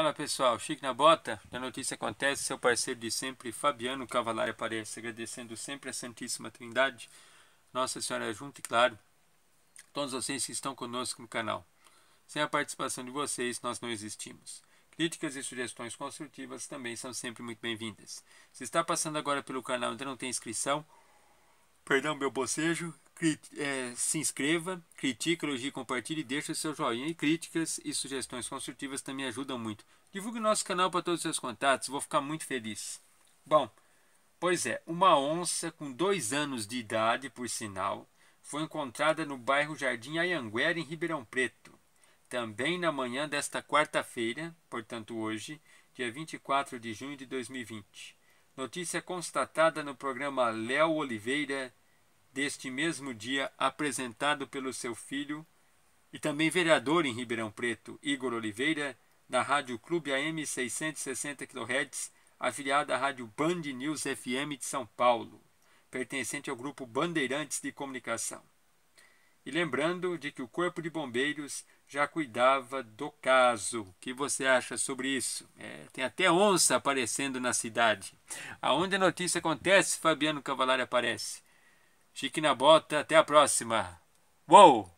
Fala pessoal, Chique na Bota, a notícia acontece, seu parceiro de sempre, Fabiano Cavalari aparece, agradecendo sempre a Santíssima Trindade, Nossa Senhora junto e claro, todos vocês que estão conosco no canal. Sem a participação de vocês, nós não existimos. Críticas e sugestões construtivas também são sempre muito bem-vindas. Se está passando agora pelo canal e ainda não tem inscrição, perdão meu bocejo, é, se inscreva, critique, elogie, compartilhe, deixe seu joinha e críticas e sugestões construtivas também ajudam muito. Divulgue nosso canal para todos os seus contatos, vou ficar muito feliz. Bom, pois é, uma onça com dois anos de idade, por sinal, foi encontrada no bairro Jardim Ayanguera, em Ribeirão Preto. Também na manhã desta quarta-feira, portanto hoje, dia 24 de junho de 2020. Notícia constatada no programa Léo Oliveira deste mesmo dia, apresentado pelo seu filho e também vereador em Ribeirão Preto, Igor Oliveira, da Rádio Clube AM 660 kHz, afiliada à Rádio Band News FM de São Paulo, pertencente ao grupo Bandeirantes de Comunicação. E lembrando de que o Corpo de Bombeiros já cuidava do caso. O que você acha sobre isso? É, tem até onça aparecendo na cidade. Aonde a notícia acontece, Fabiano Cavalari aparece. Chique na bota, até a próxima. Uou!